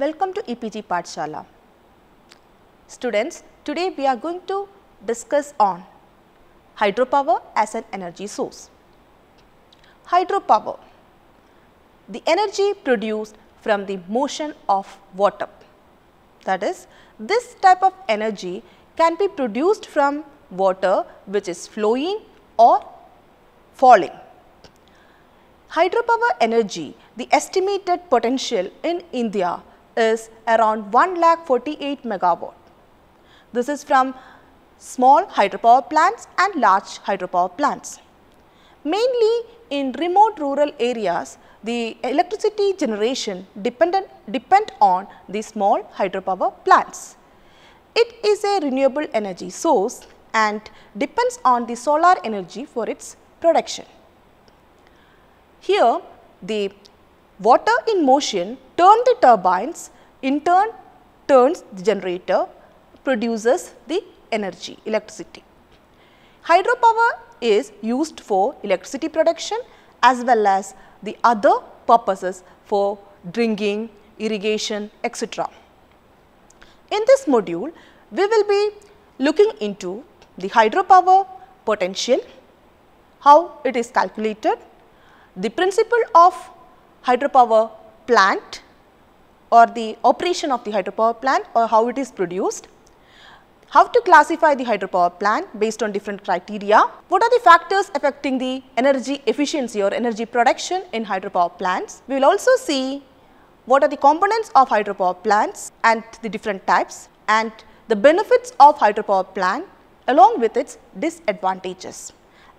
Welcome to EPG Pathshala. Students, today we are going to discuss on hydropower as an energy source. Hydropower, the energy produced from the motion of water. That is, this type of energy can be produced from water which is flowing or falling. Hydropower energy, the estimated potential in India is around 1 lakh 48 megawatt. This is from small hydropower plants and large hydropower plants. Mainly in remote rural areas, the electricity generation dependent, depend on the small hydropower plants. It is a renewable energy source and depends on the solar energy for its production. Here the water in motion turn the turbines, in turn turns the generator, produces the energy, electricity. Hydropower is used for electricity production as well as the other purposes for drinking, irrigation, etc. In this module, we will be looking into the hydropower potential, how it is calculated, the principle of hydropower plant or the operation of the hydropower plant or how it is produced, how to classify the hydropower plant based on different criteria, what are the factors affecting the energy efficiency or energy production in hydropower plants. We will also see what are the components of hydropower plants and the different types and the benefits of hydropower plant along with its disadvantages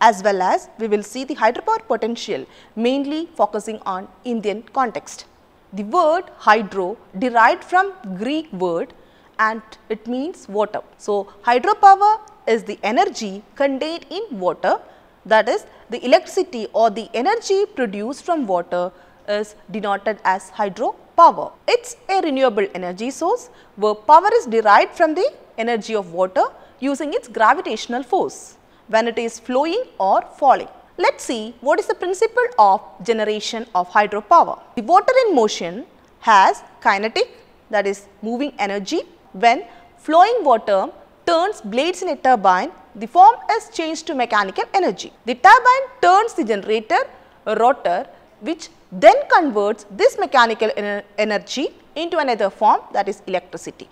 as well as we will see the hydropower potential mainly focusing on Indian context. The word hydro derived from Greek word and it means water. So, hydropower is the energy contained in water that is the electricity or the energy produced from water is denoted as hydropower. It is a renewable energy source where power is derived from the energy of water using its gravitational force when it is flowing or falling. Let us see what is the principle of generation of hydropower. The water in motion has kinetic that is moving energy. When flowing water turns blades in a turbine, the form is changed to mechanical energy. The turbine turns the generator rotor which then converts this mechanical ener energy into another form that is electricity.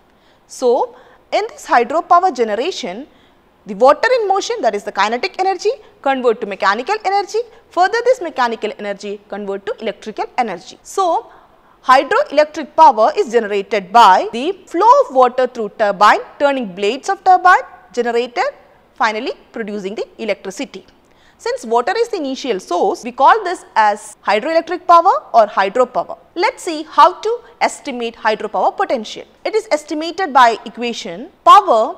So, in this hydropower generation, the water in motion that is the kinetic energy convert to mechanical energy, further this mechanical energy convert to electrical energy. So, hydroelectric power is generated by the flow of water through turbine turning blades of turbine, generator finally producing the electricity. Since water is the initial source, we call this as hydroelectric power or hydropower. Let us see how to estimate hydropower potential. It is estimated by equation power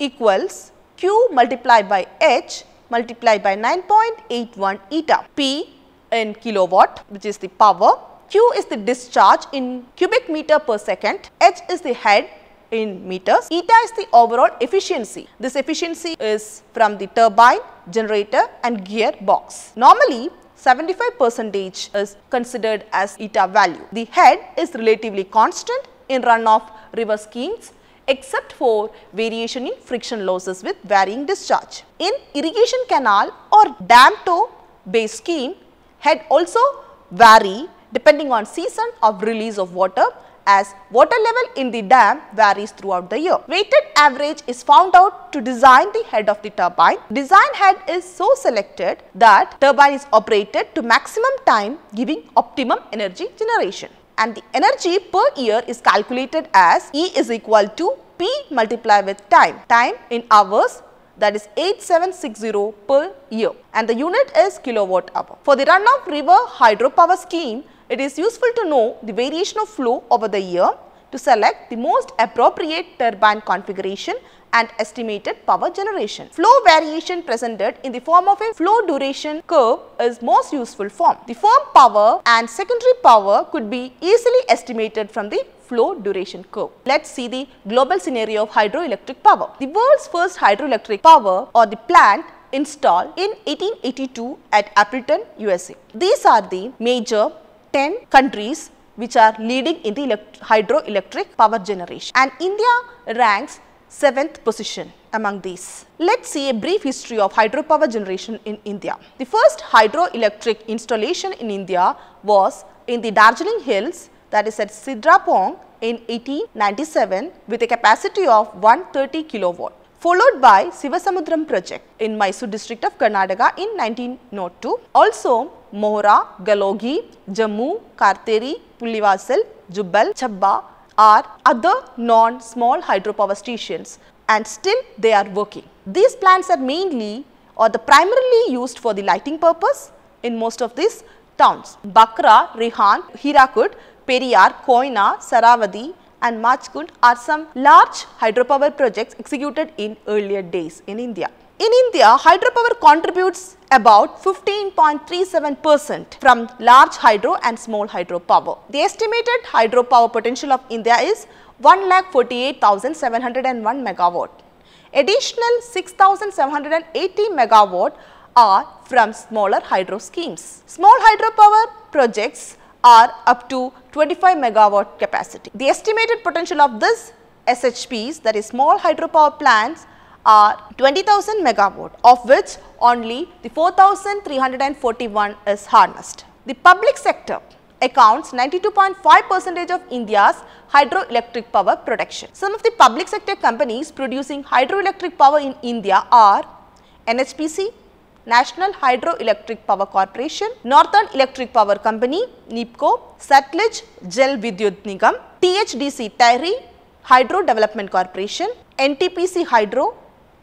equals Q multiplied by H multiplied by 9.81 eta. P in kilowatt which is the power, Q is the discharge in cubic meter per second, H is the head in meters, eta is the overall efficiency. This efficiency is from the turbine, generator and gearbox. Normally 75 percentage is considered as eta value. The head is relatively constant in runoff river schemes except for variation in friction losses with varying discharge. In irrigation canal or dam to base scheme, head also vary depending on season of release of water as water level in the dam varies throughout the year. Weighted average is found out to design the head of the turbine. Design head is so selected that turbine is operated to maximum time giving optimum energy generation and the energy per year is calculated as E is equal to P multiplied with time, time in hours that is 8760 per year and the unit is kilowatt hour. For the run-off river hydropower scheme, it is useful to know the variation of flow over the year to select the most appropriate turbine configuration and estimated power generation. Flow variation presented in the form of a flow duration curve is most useful form. The firm power and secondary power could be easily estimated from the flow duration curve. Let us see the global scenario of hydroelectric power. The world's first hydroelectric power or the plant installed in 1882 at Appleton, USA. These are the major 10 countries which are leading in the hydroelectric power generation and India ranks 7th position among these. Let's see a brief history of hydropower generation in India. The first hydroelectric installation in India was in the Darjeeling Hills that is at Sidrapong in 1897 with a capacity of 130 kilowatt followed by Sivasamudram project in Mysore district of Karnataka in 1902. Also Mohra, Galoghi, Jammu, Karteri, Pullivasal, Jubbal, Chabba are other non-small hydropower stations and still they are working. These plants are mainly or the primarily used for the lighting purpose in most of these towns. Bhakra, Rihand, Hirakud, Periyar, Koyna, Sharavathi and Machkund are some large hydropower projects executed in earlier days in India. In India, hydropower contributes about 15.37 percent from large hydro and small hydropower. The estimated hydropower potential of India is 1,48,701 megawatt. Additional 6,780 megawatt are from smaller hydro schemes. Small hydropower projects are up to 25 megawatt capacity. The estimated potential of this SHPs that is small hydropower plants are 20,000 megawatt of which only the 4,341 is harnessed. The public sector accounts 92.5 percentage of India's hydroelectric power production. Some of the public sector companies producing hydroelectric power in India are NHPC, National Hydroelectric Power Corporation, Northern Electric Power Company, NEEPCO, Satluj Jal Vidyut Nigam, THDC Tehri, Hydro Development Corporation, NTPC Hydro,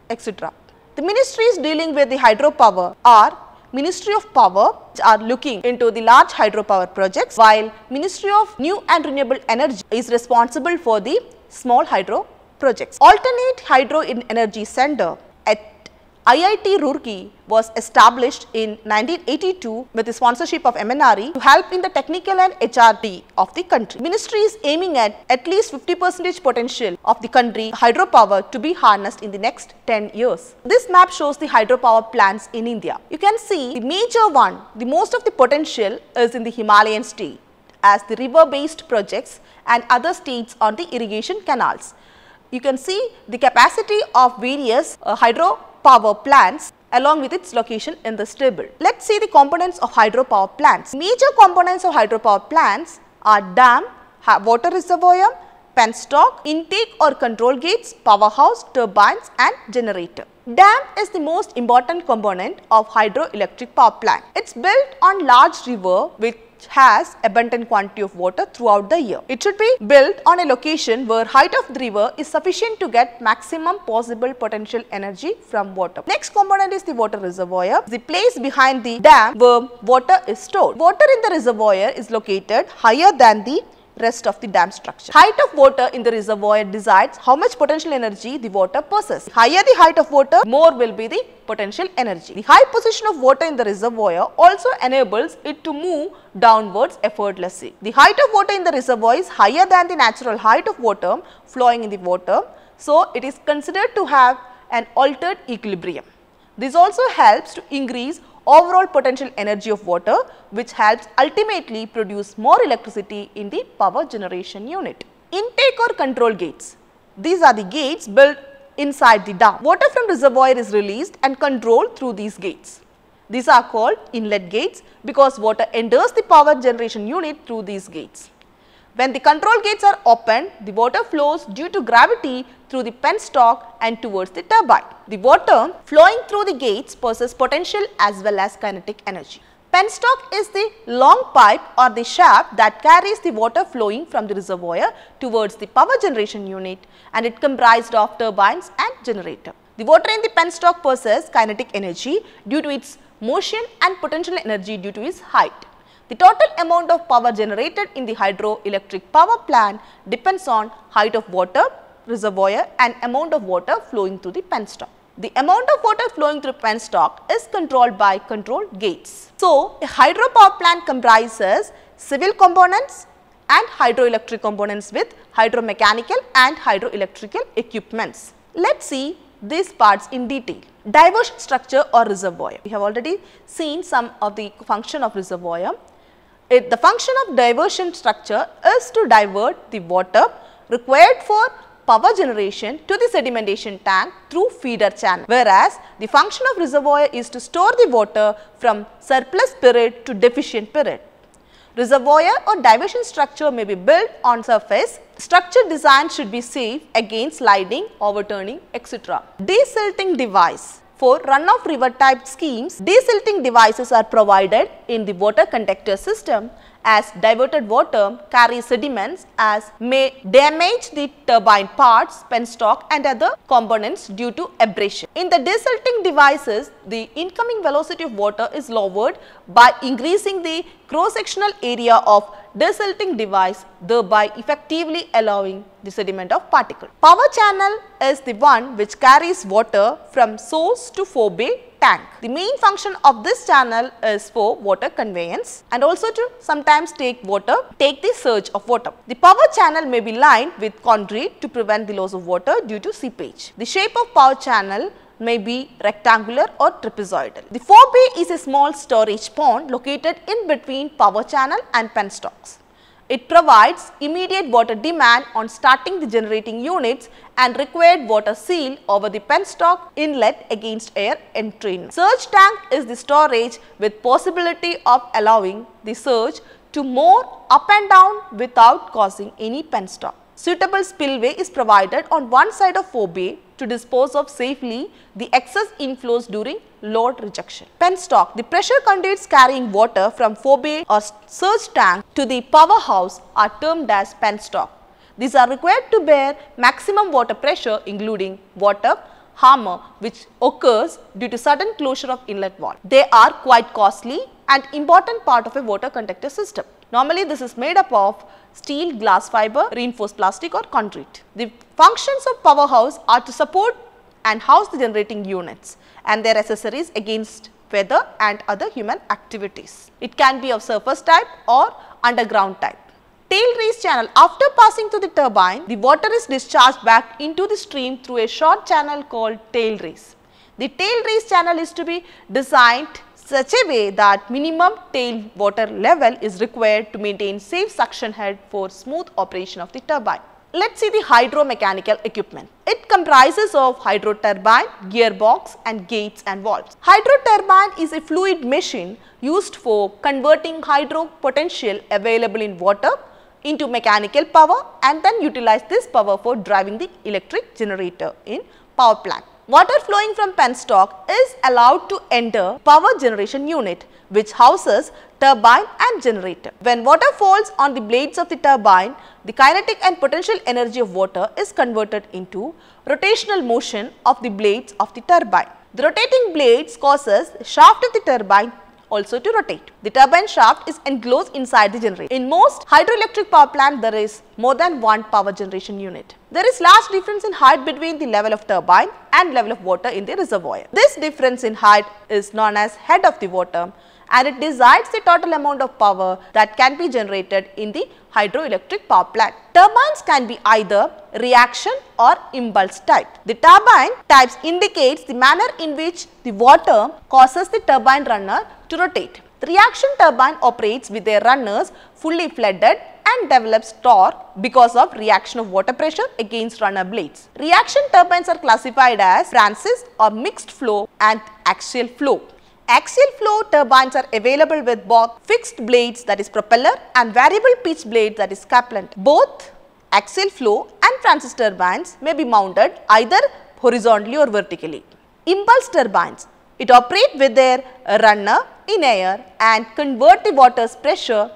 etc. The ministries dealing with the hydropower are Ministry of Power which are looking into the large hydropower projects while Ministry of New and Renewable Energy is responsible for the small hydro projects. Alternate Hydro in Energy Center IIT Roorkee was established in 1982 with the sponsorship of MNRE to help in the technical and HRD of the country. Ministry is aiming at at least 50 percentage potential of the country hydropower to be harnessed in the next 10 years. This map shows the hydropower plants in India. You can see the major one, the most of the potential is in the Himalayan state as the river based projects and other states on the irrigation canals. You can see the capacity of various uh, hydro power plants along with its location in this table. Let us see the components of hydropower plants. Major components of hydropower plants are dam, water reservoir, penstock, intake or control gates, powerhouse, turbines and generator. Dam is the most important component of hydroelectric power plant. It is built on large river with has abundant quantity of water throughout the year. It should be built on a location where height of the river is sufficient to get maximum possible potential energy from water. Next component is the water reservoir, the place behind the dam where water is stored. Water in the reservoir is located higher than the rest of the dam structure. Height of water in the reservoir decides how much potential energy the water possesses. Higher the height of water, more will be the potential energy. The high position of water in the reservoir also enables it to move downwards effortlessly. The height of water in the reservoir is higher than the natural height of water flowing in the water. So, it is considered to have an altered equilibrium. This also helps to increase overall potential energy of water which helps ultimately produce more electricity in the power generation unit. Intake or control gates. These are the gates built inside the dam. Water from reservoir is released and controlled through these gates. These are called inlet gates because water enters the power generation unit through these gates. When the control gates are opened, the water flows due to gravity through the penstock and towards the turbine. The water flowing through the gates possesses potential as well as kinetic energy. Penstock is the long pipe or the shaft that carries the water flowing from the reservoir towards the power generation unit and it comprised of turbines and generator. The water in the penstock possesses kinetic energy due to its motion and potential energy due to its height. The total amount of power generated in the hydroelectric power plant depends on height of water reservoir and amount of water flowing through the penstock. The amount of water flowing through penstock is controlled by control gates. So, a hydropower plant comprises civil components and hydroelectric components with hydromechanical and hydroelectrical equipments. Let us see these parts in detail. Diversion structure or reservoir. We have already seen some of the function of reservoir. It, the function of diversion structure is to divert the water required for power generation to the sedimentation tank through feeder channel, whereas the function of reservoir is to store the water from surplus period to deficient period. Reservoir or diversion structure may be built on surface. Structure design should be safe against sliding, overturning, etc. Desilting device for run-off river type schemes, desilting devices are provided in the water conductor system as diverted water carries sediments as may damage the turbine parts, penstock and other components due to abrasion. In the desilting devices, the incoming velocity of water is lowered by increasing the cross-sectional area of desilting device thereby effectively allowing the sediment of particle. Power channel is the one which carries water from source to forebay tank. The main function of this channel is for water conveyance and also to sometimes take water, take the surge of water. The power channel may be lined with concrete to prevent the loss of water due to seepage. The shape of power channel may be rectangular or trapezoidal. The forebay is a small storage pond located in between power channel and penstocks. It provides immediate water demand on starting the generating units and required water seal over the penstock inlet against air entry. Surge tank is the storage with possibility of allowing the surge to move up and down without causing any penstock. Suitable spillway is provided on one side of forebay to dispose of safely the excess inflows during load rejection. Penstock, the pressure conduits carrying water from forebay or surge tank to the powerhouse are termed as penstock. These are required to bear maximum water pressure including water hammer which occurs due to sudden closure of inlet valve. They are quite costly and important part of a water conductor system. Normally this is made up of steel, glass fiber, reinforced plastic or concrete. The functions of powerhouse are to support and house the generating units and their accessories against weather and other human activities. It can be of surface type or underground type. Tail race channel after passing through the turbine, the water is discharged back into the stream through a short channel called tail race. The tail race channel is to be designed such a way that minimum tail water level is required to maintain safe suction head for smooth operation of the turbine. Let's see the hydromechanical equipment. It comprises of hydro turbine, gearbox and gates and valves. Hydro turbine is a fluid machine used for converting hydro potential available in water into mechanical power and then utilize this power for driving the electric generator in power plant. Water flowing from penstock is allowed to enter power generation unit which houses turbine and generator. When water falls on the blades of the turbine, the kinetic and potential energy of water is converted into rotational motion of the blades of the turbine. The rotating blades causes shaft of the turbine also to rotate. The turbine shaft is enclosed inside the generator. In most hydroelectric power plant, there is more than one power generation unit. There is large difference in height between the level of turbine and level of water in the reservoir. This difference in height is known as head of the water and it decides the total amount of power that can be generated in the hydroelectric power plant. Turbines can be either reaction or impulse type. The turbine types indicates the manner in which the water causes the turbine runner to rotate. The reaction turbine operates with their runners fully flooded and develops torque because of reaction of water pressure against runner blades. Reaction turbines are classified as Francis or mixed flow and axial flow. Axial flow turbines are available with both fixed blades that is propeller and variable pitch blade that is Kaplan. Both axial flow and Francis turbines may be mounted either horizontally or vertically. Impulse turbines, it operate with their runner in air and convert the water's pressure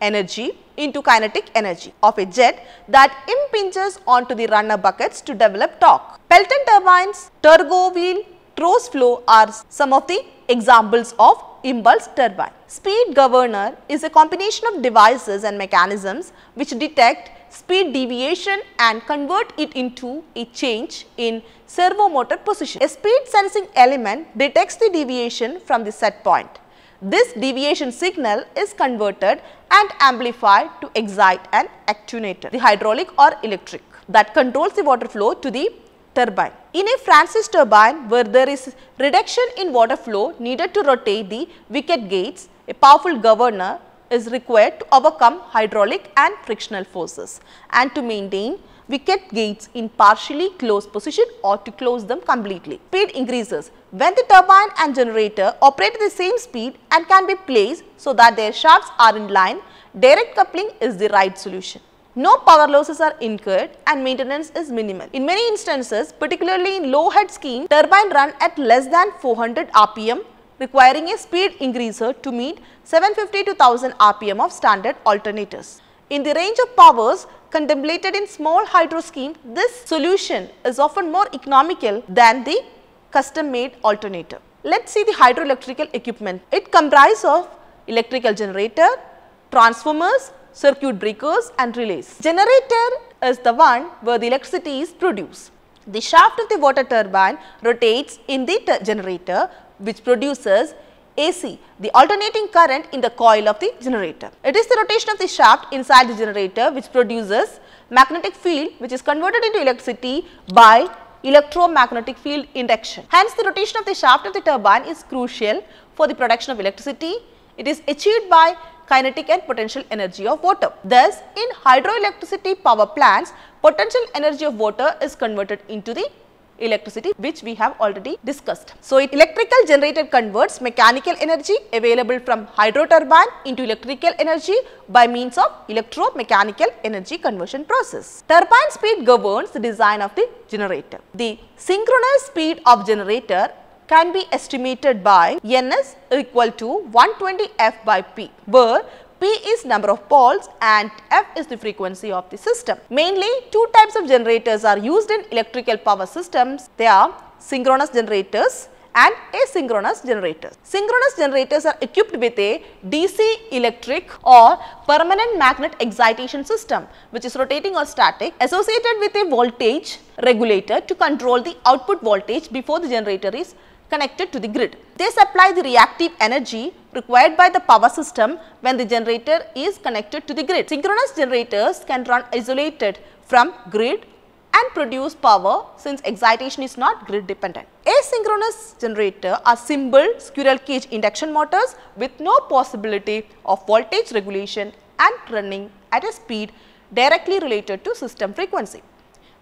energy into kinetic energy of a jet that impinges onto the runner buckets to develop torque. Pelton turbines, Turgo wheel, Cross flow are some of the examples of impulse turbine. Speed governor is a combination of devices and mechanisms which detect speed deviation and convert it into a change in servo motor position. A speed sensing element detects the deviation from the set point. This deviation signal is converted and amplified to excite an actuator, the hydraulic or electric that controls the water flow to the turbine. In a Francis turbine where there is reduction in water flow needed to rotate the wicket gates, a powerful governor is required to overcome hydraulic and frictional forces and to maintain wicket gates in partially closed position or to close them completely. Speed increases when the turbine and generator operate at the same speed and can be placed so that their shafts are in line, direct coupling is the right solution. No power losses are incurred and maintenance is minimal. In many instances, particularly in low head scheme, turbine run at less than 400 rpm requiring a speed increaser to meet 750 to 1000 rpm of standard alternators. In the range of powers contemplated in small hydro scheme, this solution is often more economical than the custom made alternator. Let us see the hydroelectrical equipment. It comprises of electrical generator, transformers, circuit breakers and relays. Generator is the one where the electricity is produced. The shaft of the water turbine rotates in the generator which produces AC, the alternating current in the coil of the generator. It is the rotation of the shaft inside the generator which produces magnetic field which is converted into electricity by electromagnetic field induction. Hence, the rotation of the shaft of the turbine is crucial for the production of electricity. It is achieved by kinetic and potential energy of water. Thus, in hydroelectricity power plants, potential energy of water is converted into the electricity which we have already discussed. So, electrical generator converts mechanical energy available from hydro turbine into electrical energy by means of electromechanical energy conversion process. Turbine speed governs the design of the generator. The synchronous speed of generator can be estimated by Ns equal to 120 F by P where P is number of poles and F is the frequency of the system. Mainly two types of generators are used in electrical power systems. They are synchronous generators and asynchronous generators. Synchronous generators are equipped with a DC electric or permanent magnet excitation system which is rotating or static associated with a voltage regulator to control the output voltage before the generator is connected to the grid. They supply the reactive energy required by the power system when the generator is connected to the grid. Synchronous generators can run isolated from grid and produce power since excitation is not grid dependent. Asynchronous generator are simple squirrel cage induction motors with no possibility of voltage regulation and running at a speed directly related to system frequency.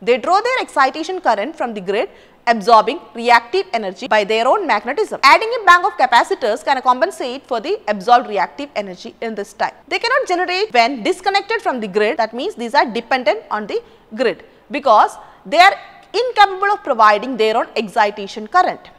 They draw their excitation current from the grid absorbing reactive energy by their own magnetism. Adding a bank of capacitors can compensate for the absorbed reactive energy in this type. They cannot generate when disconnected from the grid that means these are dependent on the grid because they are incapable of providing their own excitation current.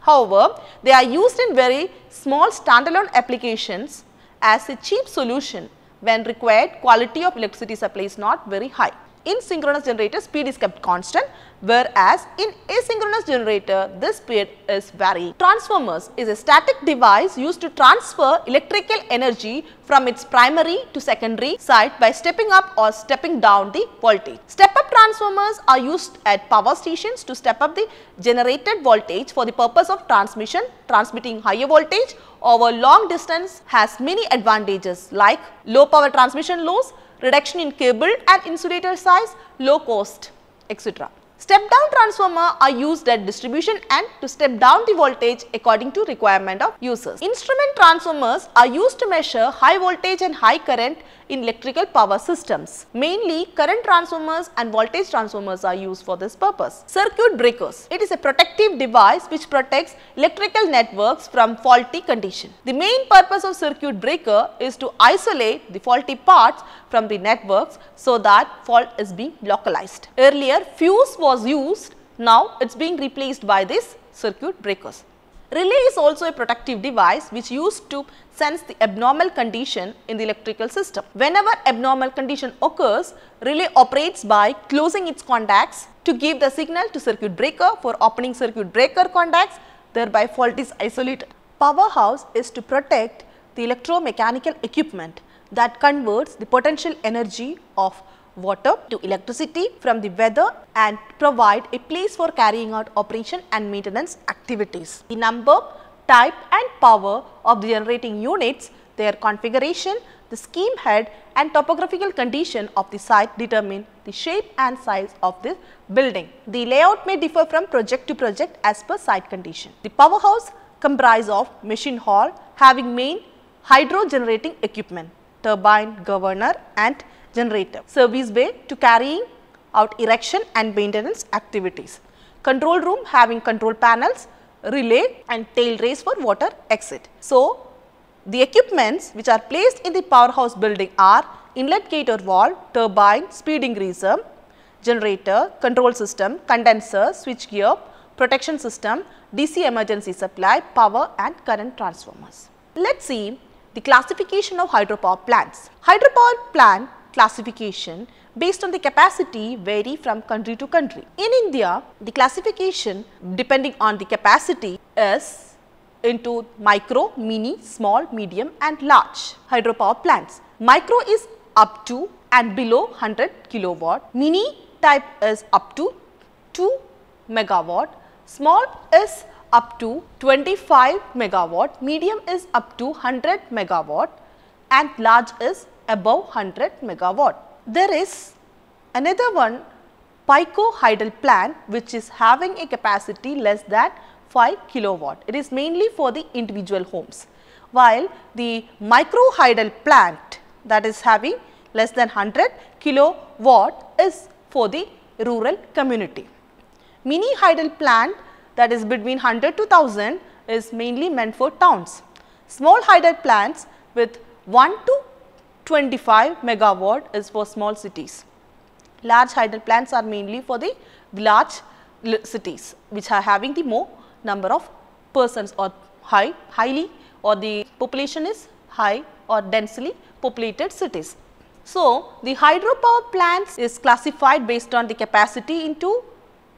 However, they are used in very small standalone applications as a cheap solution when required quality of electricity supply is not very high. In synchronous generator speed is kept constant whereas in asynchronous generator this speed is varying. Transformers is a static device used to transfer electrical energy from its primary to secondary side by stepping up or stepping down the voltage. Step up transformers are used at power stations to step up the generated voltage for the purpose of transmission transmitting higher voltage over long distance has many advantages like low power transmission loss, reduction in cable and insulator size, low cost, etc. Step down transformer are used at distribution and to step down the voltage according to requirement of users. Instrument transformers are used to measure high voltage and high current in electrical power systems. Mainly current transformers and voltage transformers are used for this purpose. Circuit breakers. It is a protective device which protects electrical networks from faulty condition. The main purpose of circuit breaker is to isolate the faulty parts from the networks so that fault is being localized. Earlier fuse was used, now it is being replaced by this circuit breakers. Relay is also a protective device which used to sense the abnormal condition in the electrical system. Whenever abnormal condition occurs, relay operates by closing its contacts to give the signal to circuit breaker for opening circuit breaker contacts thereby fault is isolated. Powerhouse is to protect the electromechanical equipment that converts the potential energy of water to electricity from the weather and provide a place for carrying out operation and maintenance activities. The number, type and power of the generating units, their configuration, the scheme head and topographical condition of the site determine the shape and size of the building. The layout may differ from project to project as per site condition. The powerhouse comprise of machine hall having main hydro generating equipment turbine, governor and generator. Service bay to carrying out erection and maintenance activities. Control room having control panels, relay and tail race for water exit. So, the equipments which are placed in the powerhouse building are inlet gate or valve, turbine, speed increaser, generator, control system, condenser, switch gear, protection system, DC emergency supply, power and current transformers. Let us see the classification of hydropower plants. Hydropower plant classification based on the capacity vary from country to country. In India, the classification depending on the capacity is into micro, mini, small, medium and large hydropower plants. Micro is up to and below 100 kilowatt, mini type is up to 2 megawatt, small is up to 25 megawatt, medium is up to 100 megawatt and large is above 100 megawatt. There is another one pico-hydel plant which is having a capacity less than 5 kilowatt. It is mainly for the individual homes while the micro-hydel plant that is having less than 100 kilowatt is for the rural community. Mini hydel plant that is between 100 to 1000 is mainly meant for towns. Small hydel plants with 1 to 25 megawatt is for small cities. Large hydel plants are mainly for the large cities which are having the more number of persons or high, highly or the population is high or densely populated cities. So, the hydropower plants is classified based on the capacity into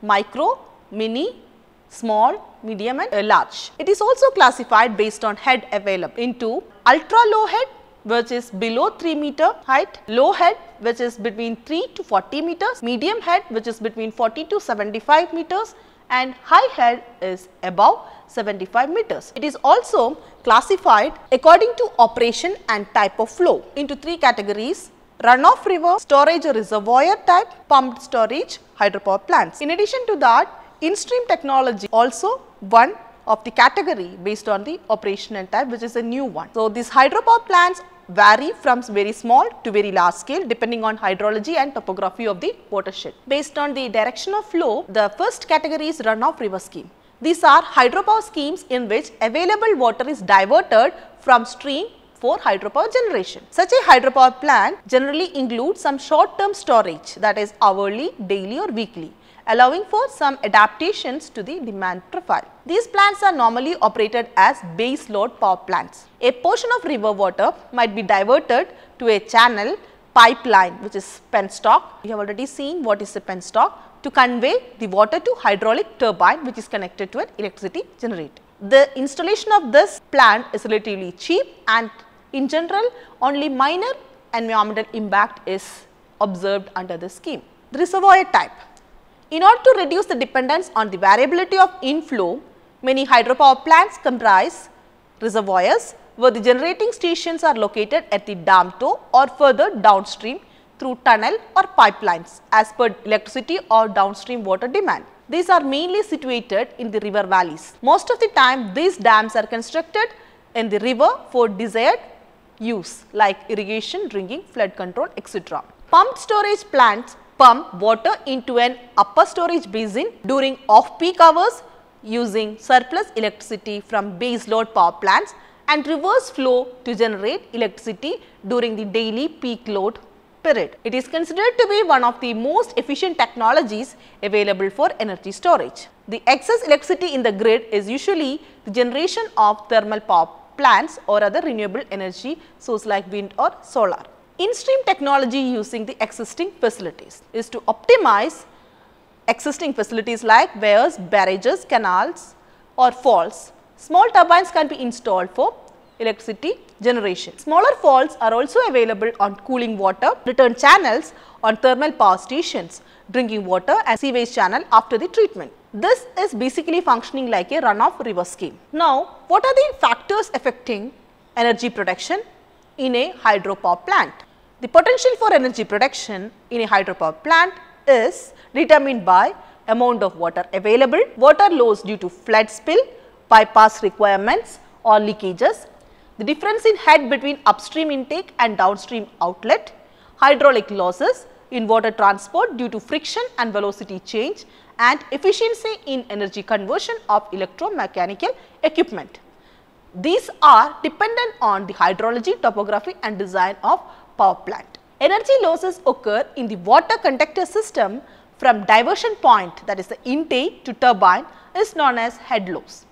micro, mini, small, medium and uh, large. It is also classified based on head available into ultra low head which is below 3 meter height, low head which is between 3 to 40 meters, medium head which is between 40 to 75 meters and high head is above 75 meters. It is also classified according to operation and type of flow into three categories runoff river, storage reservoir type, pumped storage, hydropower plants. In addition to that, in-stream technology also one of the category based on the operational type which is a new one. So, these hydropower plants vary from very small to very large scale depending on hydrology and topography of the watershed. Based on the direction of flow, the first category is runoff river scheme. These are hydropower schemes in which available water is diverted from stream for hydropower generation. Such a hydropower plant generally includes some short term storage that is hourly, daily or weekly allowing for some adaptations to the demand profile. These plants are normally operated as base load power plants. A portion of river water might be diverted to a channel pipeline which is penstock. We have already seen what is a penstock to convey the water to hydraulic turbine which is connected to an electricity generator. The installation of this plant is relatively cheap and in general only minor environmental impact is observed under the scheme. The reservoir type in order to reduce the dependence on the variability of inflow, many hydropower plants comprise reservoirs where the generating stations are located at the dam toe or further downstream through tunnel or pipelines as per electricity or downstream water demand. These are mainly situated in the river valleys. Most of the time these dams are constructed in the river for desired use like irrigation, drinking, flood control etc. Pumped storage plants pump water into an upper storage basin during off-peak hours using surplus electricity from base load power plants and reverse flow to generate electricity during the daily peak load period. It is considered to be one of the most efficient technologies available for energy storage. The excess electricity in the grid is usually the generation of thermal power plants or other renewable energy source like wind or solar. In-stream technology using the existing facilities is to optimize existing facilities like weirs, barrages, canals or falls. Small turbines can be installed for electricity generation. Smaller falls are also available on cooling water, return channels on thermal power stations, drinking water and sewage channel after the treatment. This is basically functioning like a runoff river scheme. Now, what are the factors affecting energy production in a hydropower plant? The potential for energy production in a hydropower plant is determined by amount of water available, water loss due to flood spill, bypass requirements or leakages, the difference in head between upstream intake and downstream outlet, hydraulic losses in water transport due to friction and velocity change and efficiency in energy conversion of electromechanical equipment. These are dependent on the hydrology, topography and design of power plant. Energy losses occur in the water conductor system from diversion point that is the intake to turbine is known as head loss.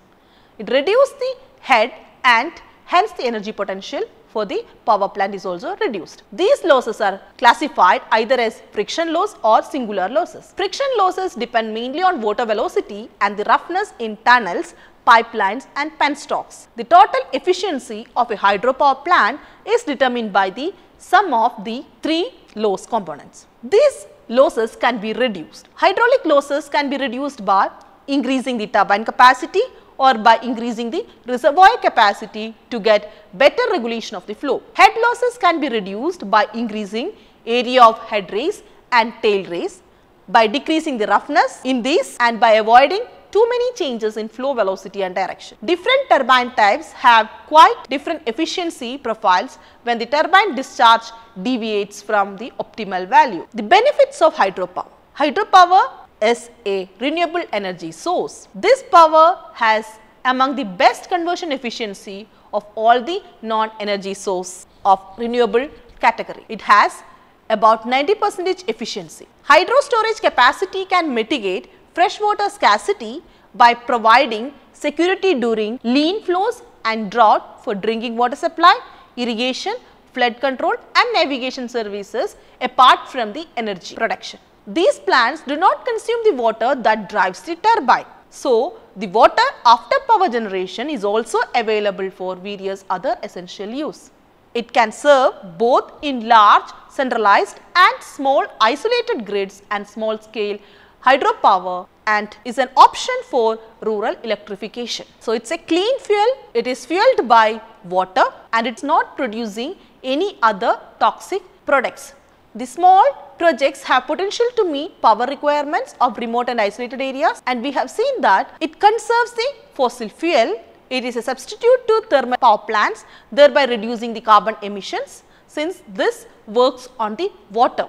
It reduces the head and hence the energy potential for the power plant is also reduced. These losses are classified either as friction loss or singular losses. Friction losses depend mainly on water velocity and the roughness in tunnels, pipelines and penstocks. The total efficiency of a hydropower plant is determined by the sum of the three loss components. These losses can be reduced. Hydraulic losses can be reduced by increasing the turbine capacity or by increasing the reservoir capacity to get better regulation of the flow. Head losses can be reduced by increasing area of head race and tail race, by decreasing the roughness in these and by avoiding too many changes in flow velocity and direction. Different turbine types have quite different efficiency profiles when the turbine discharge deviates from the optimal value. The benefits of hydropower. Hydropower is a renewable energy source. This power has among the best conversion efficiency of all the non-energy source of renewable category. It has about 90 percentage efficiency. Hydro storage capacity can mitigate freshwater scarcity by providing security during lean flows and drought for drinking water supply, irrigation, flood control and navigation services apart from the energy production. These plants do not consume the water that drives the turbine. So, the water after power generation is also available for various other essential use. It can serve both in large centralized and small isolated grids and small scale hydropower and is an option for rural electrification. So, it is a clean fuel, it is fueled by water and it is not producing any other toxic products. The small projects have potential to meet power requirements of remote and isolated areas and we have seen that it conserves the fossil fuel, it is a substitute to thermal power plants thereby reducing the carbon emissions since this works on the water.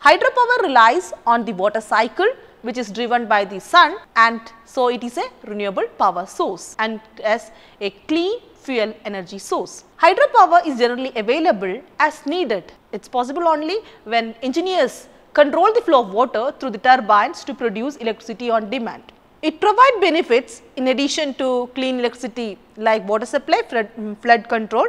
Hydropower relies on the water cycle which is driven by the sun and so it is a renewable power source and as a clean fuel energy source. Hydropower is generally available as needed it is possible only when engineers control the flow of water through the turbines to produce electricity on demand. It provides benefits in addition to clean electricity like water supply, flood, mm, flood control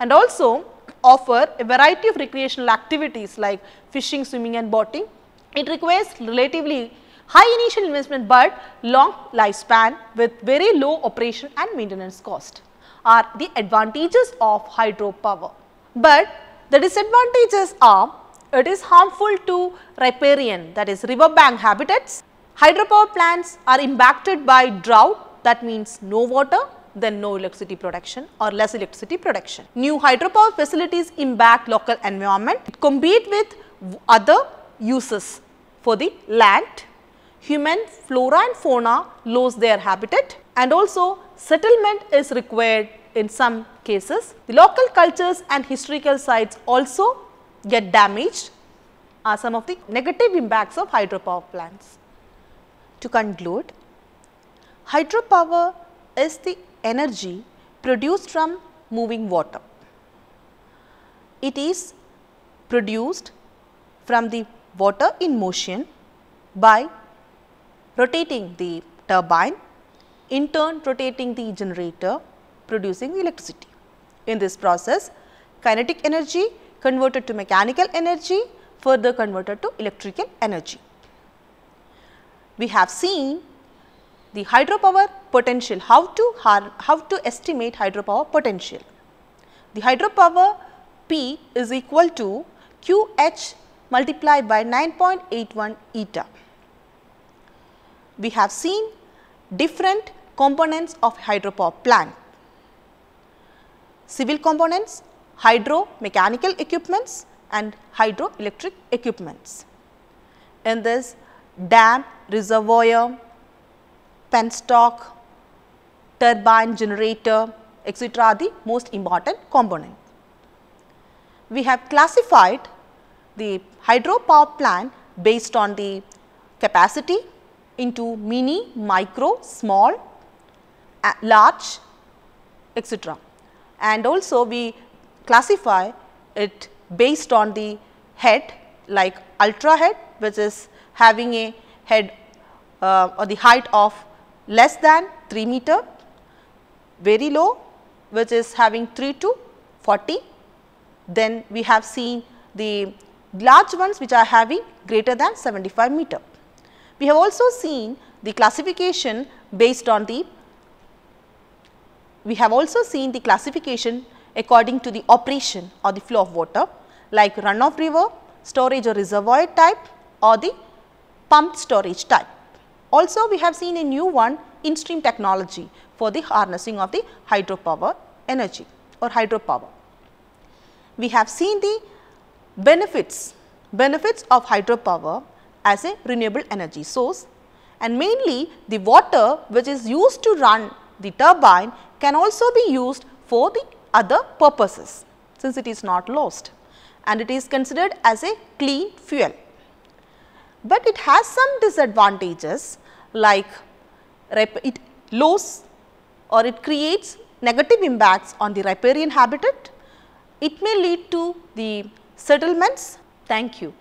and also offer a variety of recreational activities like fishing, swimming and boating. It requires relatively high initial investment but long lifespan with very low operation and maintenance cost are the advantages of hydropower. But the disadvantages are it is harmful to riparian that is river bank habitats. Hydropower plants are impacted by drought that means no water then no electricity production or less electricity production. New hydropower facilities impact local environment, compete with other uses for the land, human flora and fauna lose their habitat and also settlement is required in some cases. The local cultures and historical sites also get damaged are some of the negative impacts of hydropower plants. To conclude, hydropower is the energy produced from moving water. It is produced from the water in motion by rotating the turbine, in turn rotating the generator producing electricity. In this process, kinetic energy converted to mechanical energy further converted to electrical energy. We have seen the hydropower potential, how to, how to estimate hydropower potential. The hydropower P is equal to QH multiplied by 9.81 eta. We have seen different components of hydropower plant civil components, hydro mechanical equipments and hydroelectric equipments. In this dam, reservoir, penstock, turbine generator, etc. are the most important component. We have classified the hydropower plant based on the capacity into mini, micro, small, large etc. And also we classify it based on the head like ultra head which is having a head uh, or the height of less than 3 meter, very low which is having 3 to 40. Then we have seen the large ones which are having greater than 75 meter. We have also seen the classification based on the we have also seen the classification according to the operation or the flow of water like runoff river, storage or reservoir type or the pumped storage type. Also we have seen a new one in stream technology for the harnessing of the hydropower energy or hydropower. We have seen the benefits, benefits of hydropower as a renewable energy source and mainly the water which is used to run the turbine can also be used for the other purposes since it is not lost and it is considered as a clean fuel. But it has some disadvantages like it loses or it creates negative impacts on the riparian habitat. It may lead to the settlements. Thank you.